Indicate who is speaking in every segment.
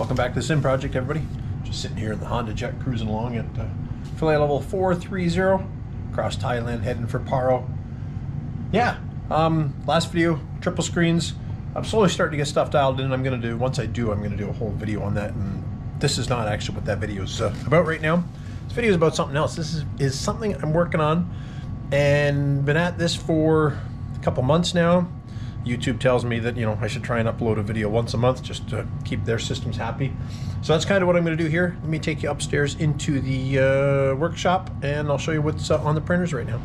Speaker 1: Welcome back to the Sim Project, everybody. Just sitting here in the Honda Jet cruising along at uh, flight level 430 across Thailand, heading for Paro. Yeah, um, last video, triple screens. I'm slowly starting to get stuff dialed in. I'm going to do, once I do, I'm going to do a whole video on that. And this is not actually what that video is uh, about right now. This video is about something else. This is, is something I'm working on and been at this for a couple months now. YouTube tells me that you know I should try and upload a video once a month just to keep their systems happy. So that's kind of what I'm going to do here. Let me take you upstairs into the uh, workshop and I'll show you what's uh, on the printers right now.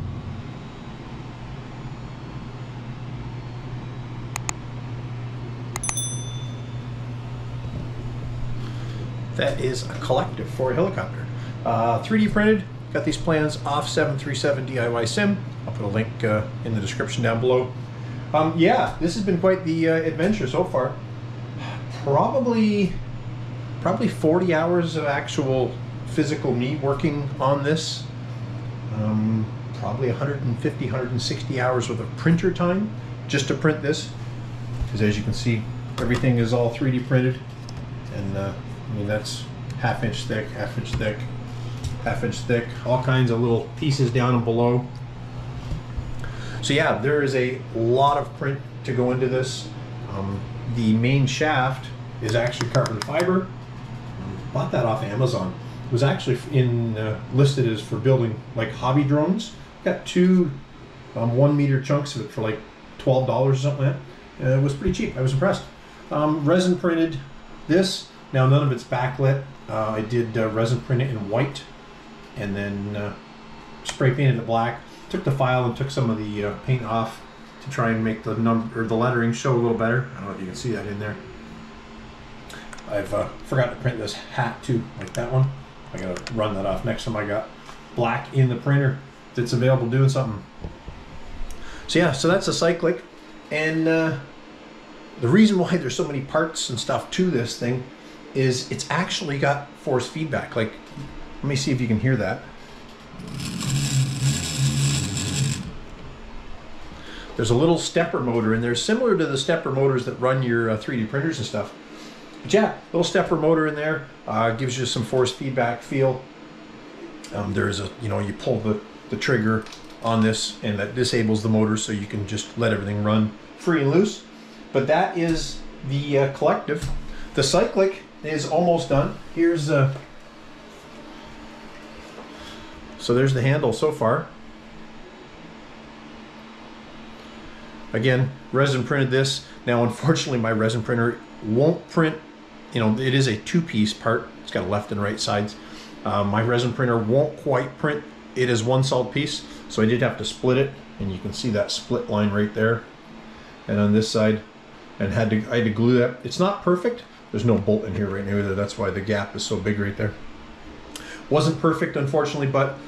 Speaker 1: That is a collective for a helicopter. Uh, 3D printed, got these plans off 737 DIY Sim. I'll put a link uh, in the description down below. Um, yeah, this has been quite the uh, adventure so far. Probably, probably 40 hours of actual physical me working on this. Um, probably 150, 160 hours worth of printer time just to print this. Because as you can see, everything is all 3D printed. And uh, I mean, that's half inch thick, half inch thick, half inch thick, all kinds of little pieces down and below. So yeah, there is a lot of print to go into this. Um, the main shaft is actually carbon fiber. Bought that off Amazon. It was actually in uh, listed as for building like hobby drones. Got two um, one meter chunks of it for like twelve dollars or something like that. Uh, it was pretty cheap. I was impressed. Um, resin printed this. Now none of it's backlit. Uh, I did uh, resin print it in white, and then uh, spray painted it black took the file and took some of the uh, paint off to try and make the number or the lettering show a little better. I don't know if you can see that in there. I've uh, forgot to print this hat too, like that one. I gotta run that off next time I got black in the printer that's available doing something. So yeah, so that's a cyclic, and uh, the reason why there's so many parts and stuff to this thing is it's actually got force feedback. Like, let me see if you can hear that. There's a little stepper motor in there, similar to the stepper motors that run your uh, 3D printers and stuff. But yeah, little stepper motor in there uh, gives you some force feedback feel. Um, there's a, you know, you pull the, the trigger on this and that disables the motor so you can just let everything run free and loose. But that is the uh, collective. The cyclic is almost done. Here's, uh, so there's the handle so far. Again, resin printed this. Now, unfortunately, my resin printer won't print, you know, it is a two-piece part. It's got left and right sides. Uh, my resin printer won't quite print It is one solid piece, so I did have to split it, and you can see that split line right there. And on this side, and had to I had to glue that. It's not perfect. There's no bolt in here right now either. That's why the gap is so big right there. Wasn't perfect, unfortunately, but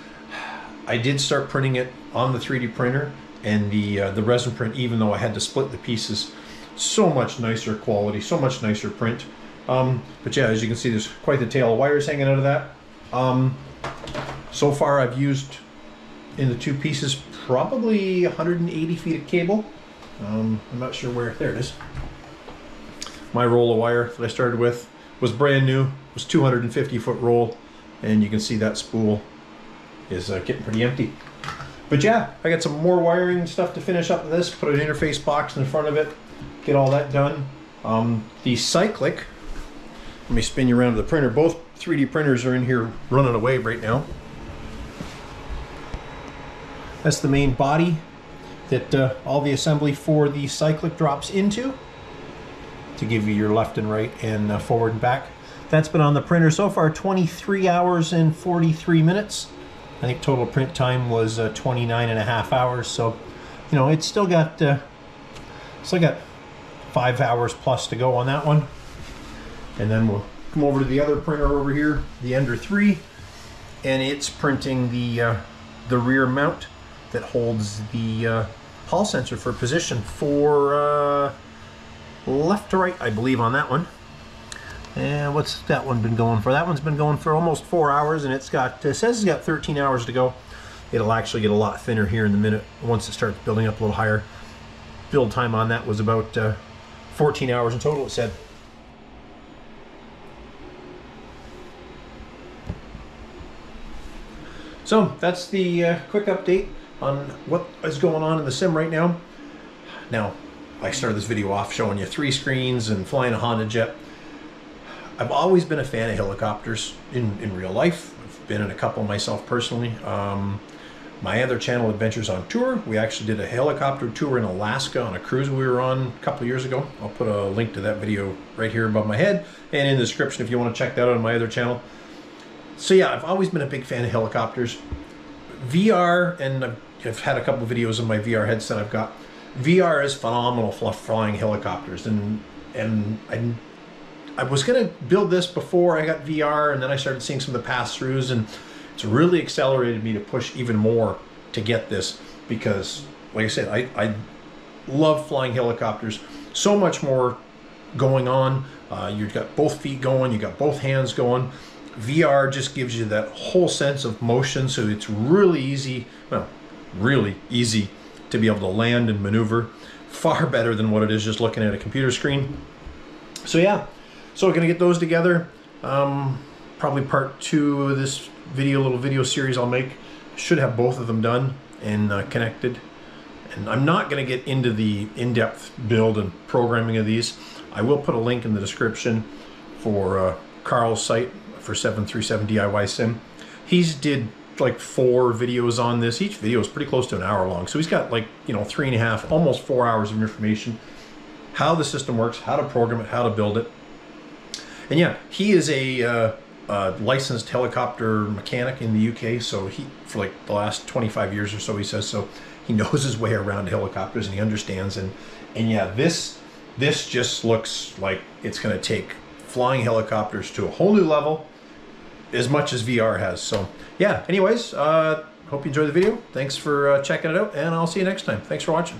Speaker 1: I did start printing it on the 3D printer and the uh, the resin print, even though I had to split the pieces, so much nicer quality, so much nicer print. Um, but yeah, as you can see, there's quite the tail of wires hanging out of that. Um, so far, I've used in the two pieces probably 180 feet of cable. Um, I'm not sure where. There it is. My roll of wire that I started with was brand new. was 250 foot roll, and you can see that spool is uh, getting pretty empty. But yeah, I got some more wiring stuff to finish up this, put an interface box in front of it, get all that done. Um, the Cyclic, let me spin you around to the printer. Both 3D printers are in here running away right now. That's the main body that uh, all the assembly for the Cyclic drops into to give you your left and right and uh, forward and back. That's been on the printer so far 23 hours and 43 minutes. I think total print time was uh, 29 and a half hours. So, you know, it's still got uh, still got five hours plus to go on that one. And then we'll come over to the other printer over here, the Ender 3, and it's printing the uh, the rear mount that holds the uh, hall sensor for position for uh, left to right, I believe, on that one. And what's that one been going for? That one's been going for almost four hours, and it's got it says it's got 13 hours to go. It'll actually get a lot thinner here in the minute once it starts building up a little higher. Build time on that was about uh, 14 hours in total. It said. So that's the uh, quick update on what is going on in the sim right now. Now, I started this video off showing you three screens and flying a Honda jet. I've always been a fan of helicopters in, in real life. I've been in a couple myself personally. Um, my other channel, Adventures on Tour, we actually did a helicopter tour in Alaska on a cruise we were on a couple years ago. I'll put a link to that video right here above my head and in the description if you want to check that out on my other channel. So yeah, I've always been a big fan of helicopters. VR, and I've, I've had a couple videos of my VR headset I've got. VR is phenomenal for flying helicopters, and and I I was gonna build this before I got VR, and then I started seeing some of the pass-throughs, and it's really accelerated me to push even more to get this because, like I said, I, I love flying helicopters. So much more going on. Uh, you've got both feet going, you've got both hands going. VR just gives you that whole sense of motion, so it's really easy, well, really easy to be able to land and maneuver. Far better than what it is just looking at a computer screen. So yeah, so we're gonna get those together. Um, probably part two of this video, little video series I'll make. Should have both of them done and uh, connected. And I'm not gonna get into the in-depth build and programming of these. I will put a link in the description for uh, Carl's site for 737 DIY Sim. He's did like four videos on this. Each video is pretty close to an hour long. So he's got like, you know, three and a half, almost four hours of information. How the system works, how to program it, how to build it. And yeah, he is a uh, uh, licensed helicopter mechanic in the UK. So he, for like the last 25 years or so, he says, so he knows his way around helicopters and he understands. And, and yeah, this, this just looks like it's going to take flying helicopters to a whole new level as much as VR has. So yeah, anyways, uh, hope you enjoyed the video. Thanks for uh, checking it out and I'll see you next time. Thanks for watching.